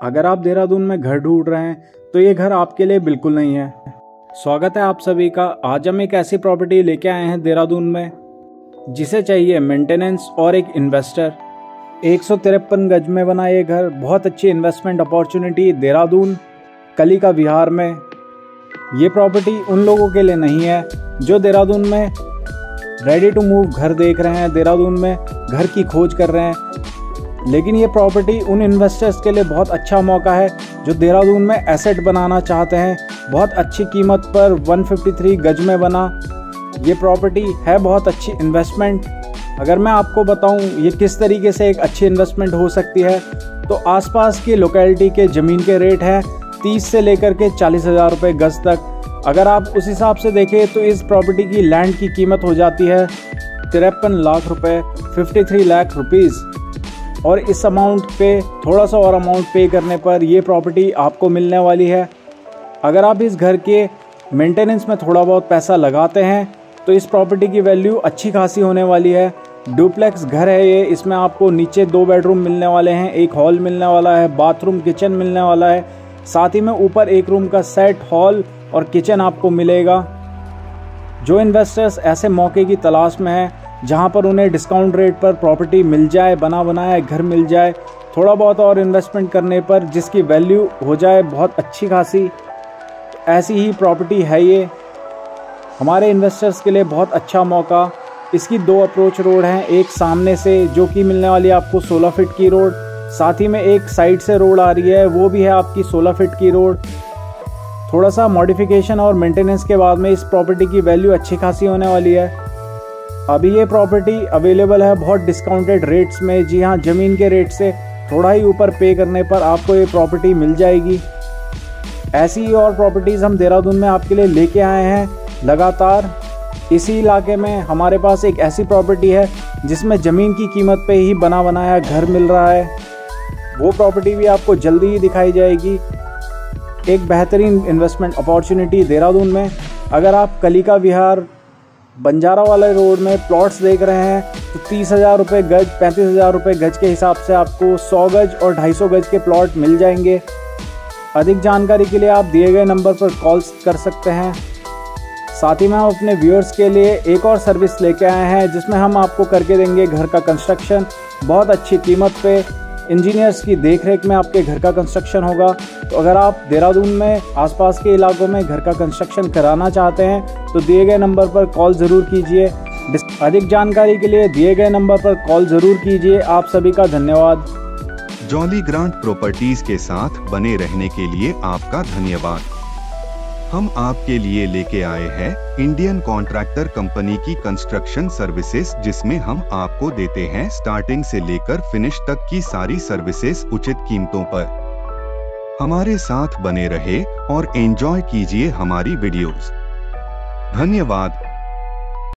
अगर आप देहरादून में घर ढूंढ रहे हैं तो ये घर आपके लिए बिल्कुल नहीं है। स्वागत है आप सभी का। आज हम एक ऐसी प्रॉपर्टी लेके आए हैं देहरादून में, जिसे चाहिए मेंटेनेंस और एक इन्वेस्टर एक सौ तिरपन गज में बना ये घर। बहुत अच्छी इन्वेस्टमेंट अपॉर्चुनिटी देहरादून कली का विहार में। ये प्रॉपर्टी उन लोगों के लिए नहीं है जो देहरादून में रेडी टू मूव घर देख रहे हैं। देहरादून में घर की खोज कर रहे हैं। लेकिन ये प्रॉपर्टी उन इन्वेस्टर्स के लिए बहुत अच्छा मौका है जो देहरादून में एसेट बनाना चाहते हैं। बहुत अच्छी कीमत पर 153 गज में बना। ये प्रॉपर्टी है बहुत अच्छी इन्वेस्टमेंट अगर मैं आपको बताऊँ, ये किस तरीके से एक अच्छी इन्वेस्टमेंट हो सकती है तो आसपास की लोकेलिटी के ज़मीन के रेट हैं तीस से लेकर के चालीस हज़ार रुपये गज तक। अगर आप उस हिसाब से देखें तो इस प्रॉपर्टी की लैंड की कीमत हो जाती है तिरपन लाख रुपए 53 लाख रुपीज़ और इस अमाउंट पे, थोड़ा सा और अमाउंट पे करने पर ये प्रॉपर्टी आपको मिलने वाली है। अगर आप इस घर के मेंटेनेंस में थोड़ा बहुत पैसा लगाते हैं तो इस प्रॉपर्टी की वैल्यू अच्छी खासी होने वाली है। डुप्लेक्स घर है ये, इसमें आपको नीचे दो बेडरूम मिलने वाले हैं, एक हॉल मिलने वाला है बाथरूम किचन मिलने वाला है। साथ ही में ऊपर एक रूम का सेट हॉल और किचन आपको मिलेगा। जो इन्वेस्टर्स ऐसे मौके की तलाश में हैं जहाँ पर उन्हें डिस्काउंट रेट पर प्रॉपर्टी मिल जाए, बना बनाया, घर मिल जाए, थोड़ा बहुत और इन्वेस्टमेंट करने पर जिसकी वैल्यू हो जाए बहुत अच्छी खासी, ऐसी ही प्रॉपर्टी है ये। हमारे इन्वेस्टर्स के लिए बहुत अच्छा मौका। इसकी दो अप्रोच रोड हैं, एक सामने से जो कि मिलने वाली है आपको 16 फीट की रोड साथ ही में एक साइड से रोड आ रही है, वो भी है आपकी 16 फीट की रोड थोड़ा सा मॉडिफिकेशन और मेंटेनेंस के बाद में इस प्रॉपर्टी की वैल्यू अच्छी खासी होने वाली है। अभी ये प्रॉपर्टी अवेलेबल है, बहुत डिस्काउंटेड रेट्स में। जी हाँ ज़मीन के रेट से थोड़ा ही ऊपर पे करने पर आपको ये प्रॉपर्टी मिल जाएगी। ऐसी ही और प्रॉपर्टीज़ हम देहरादून में आपके लिए लेके आए हैं। लगातार इसी इलाके में हमारे पास एक ऐसी प्रॉपर्टी है, जिसमें ज़मीन की कीमत पे ही बना बनाया घर मिल रहा है। वो प्रॉपर्टी भी आपको जल्दी ही दिखाई जाएगी। एक बेहतरीन इन्वेस्टमेंट अपॉर्चुनिटी देहरादून में। अगर आप कलिका विहार बंजारा वाले रोड में प्लॉट्स देख रहे हैं तो तीस हज़ार रुपये गज, पैंतीस हज़ार रुपये गज के हिसाब से आपको सौ गज और ढाई सौ गज के प्लॉट मिल जाएँगे। अधिक जानकारी के लिए आप दिए गए नंबर पर कॉल कर सकते हैं। साथ ही में हम अपने व्यूअर्स के लिए एक और सर्विस लेके आए हैं, जिसमें हम आपको करके देंगे घर का कंस्ट्रक्शन। बहुत अच्छी कीमत पे इंजीनियर्स की देखरेख में आपके घर का कंस्ट्रक्शन होगा। तो अगर आप देहरादून में, आसपास के इलाकों में घर का कंस्ट्रक्शन कराना चाहते हैं तो दिए गए नंबर पर कॉल ज़रूर कीजिए। अधिक जानकारी के लिए दिए गए नंबर पर कॉल ज़रूर कीजिए। आप सभी का धन्यवाद। जॉली ग्रांट प्रॉपर्टीज़ के साथ बने रहने के लिए आपका धन्यवाद। हम आपके लिए लेके आए हैं इंडियन कॉन्ट्रैक्टर कंपनी की कंस्ट्रक्शन सर्विसेज़ जिसमें हम आपको देते हैं स्टार्टिंग से लेकर फिनिश तक की सारी सर्विसेज़ उचित कीमतों पर हमारे साथ बने रहे और एंजॉय कीजिए हमारी वीडियोस। धन्यवाद